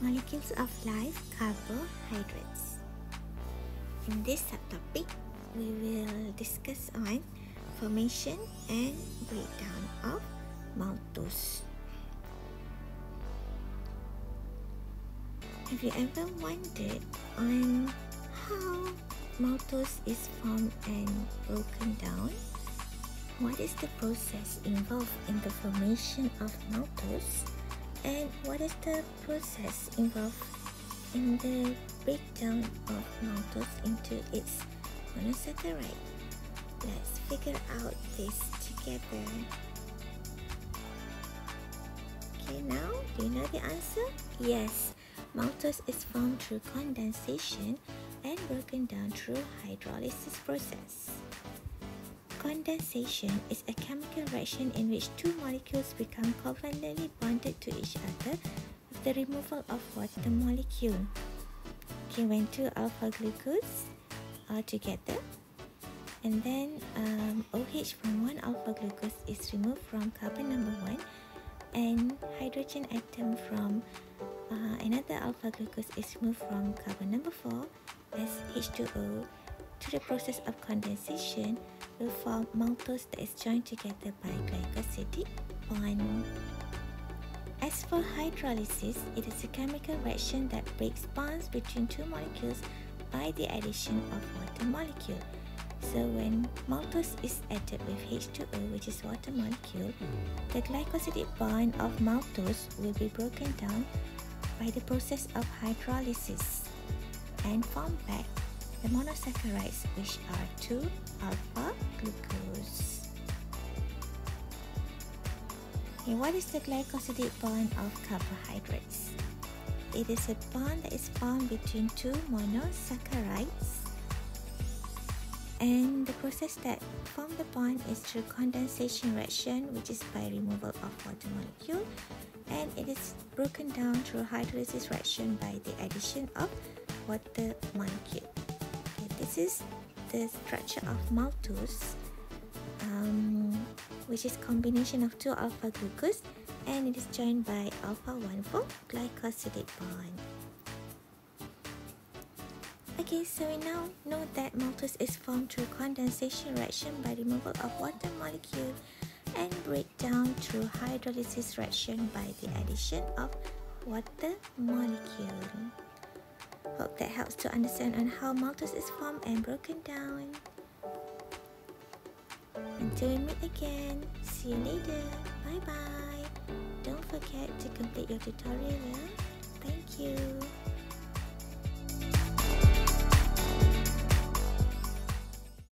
Molecules of life, carbohydrates. In this subtopic, we will discuss on formation and breakdown of maltose. Have you ever wondered on how maltose is formed and broken down? What is the process involved in the formation of maltose? And what is the process involved in the breakdown of maltose into its monosaccharide? Let's figure out this together. Okay, now do you know the answer? Yes, maltose is formed through condensation and broken down through hydrolysis process. Condensation is a chemical reaction in which two molecules become covalently bonded to each other with the removal of water molecule. Okay, when two alpha glucose are together, and then um, OH from one alpha glucose is removed from carbon number one, and hydrogen atom from uh, another alpha glucose is removed from carbon number four as H2O to the process of condensation will form maltose that is joined together by glycosidic bond. As for hydrolysis, it is a chemical reaction that breaks bonds between two molecules by the addition of water molecule. So when maltose is added with H2O, which is water molecule, the glycosidic bond of maltose will be broken down by the process of hydrolysis and form back the monosaccharides which are 2-alpha glucose. Okay, what is the glycosidic bond of carbohydrates? It is a bond that is formed between two monosaccharides and the process that form the bond is through condensation reaction which is by removal of water molecule and it is broken down through hydrolysis reaction by the addition of water molecule. This is the structure of maltose, um, which is combination of two alpha glucose and it is joined by alpha 1,4 glycosidic bond. Okay, so we now know that maltose is formed through condensation reaction by removal of water molecule and breakdown through hydrolysis reaction by the addition of water molecule. Hope that helps to understand on how maltose is formed and broken down. Until we meet again, see you later. Bye bye. Don't forget to complete your tutorial. Eh? Thank you.